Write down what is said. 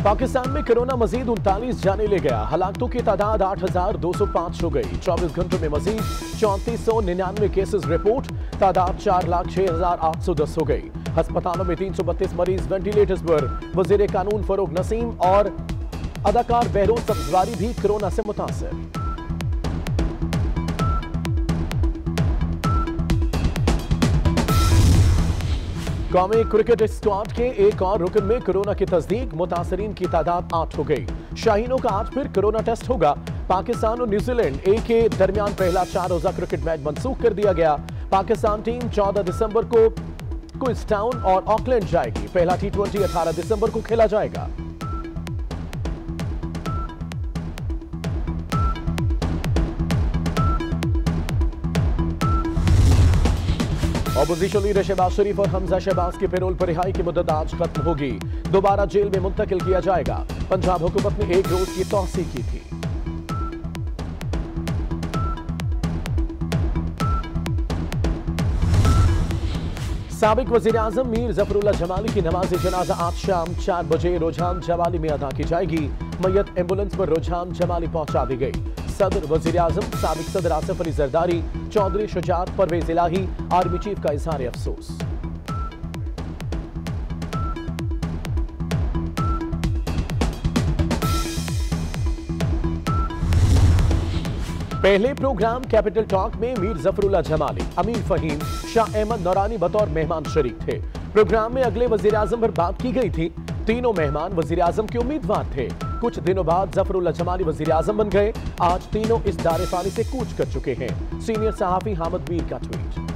पाकिस्तान में कोरोना मजीद उनतालीस जाने ले गया। हलाकतों की तादाद 8,205 हो गई। 24 घंटों में मजीद चौंतीस सौ निन्यानवे केसेज रिपोर्ट। तादाद चार लाख छह हज़ार आठ सौ दस हो गई। अस्पतालों में तीन सौ बत्तीस मरीज़ वेंटिलेटर्स पर। वज़ीर कानून फरोग नसीम और अदाकार बहरोज सब्जवारी भी कोरोना से मुतासर। कौमी क्रिकेट स्क्वाड के एक और रुकन में कोरोना की तस्दीक, मुतासरीन की तादाद आठ हो गई। शाहीनों का आज फिर कोरोना टेस्ट होगा। पाकिस्तान और न्यूजीलैंड ए के दरमियान पहला चार रोजा क्रिकेट मैच मनसूख कर दिया गया। पाकिस्तान टीम 14 दिसंबर को क्विस्टाउन और ऑकलैंड जाएगी। पहला टी ट्वेंटी अठारह दिसंबर को खेला जाएगा। अपोजिशन लीडर शहबाज शरीफ और हमजा शहबाज की पेरोल पर रिहाई की मुद्दत आज खत्म होगी। दोबारा जेल में मुंतकिल किया जाएगा। पंजाब हुकूमत ने एक रोज की तोसी की थी। सबक वज़ीर आज़म मीर जफरुल्ला जमाली की नमाज़ जनाजा आज शाम चार बजे रुझान जमाली में अदा की जाएगी। मैयत एंबुलेंस पर रुझान जमाली पहुँचा दी गई। सदर वज़ीर आज़म सबक सदर आसफ अली जरदारी, चौधरी शुजात, परवेज इलाही, आर्मी चीफ का इजहार अफसोस। पहले प्रोग्राम कैपिटल टॉक में मीर जफरुल्ला जमाली अमीर फहीम, शाह अहमद नौरानी बतौर मेहमान शरीक थे। प्रोग्राम में अगले वज़ीर आज़म पर बात की गई थी। तीनों मेहमान वज़ीर आज़म के उम्मीदवार थे। कुछ दिनों बाद जफरुल्ला जमाली वज़ीर आज़म बन गए। आज तीनों इस दारे फानी से कूच कर चुके हैं। सीनियर सहाफी हामद मीर का ट्वीट।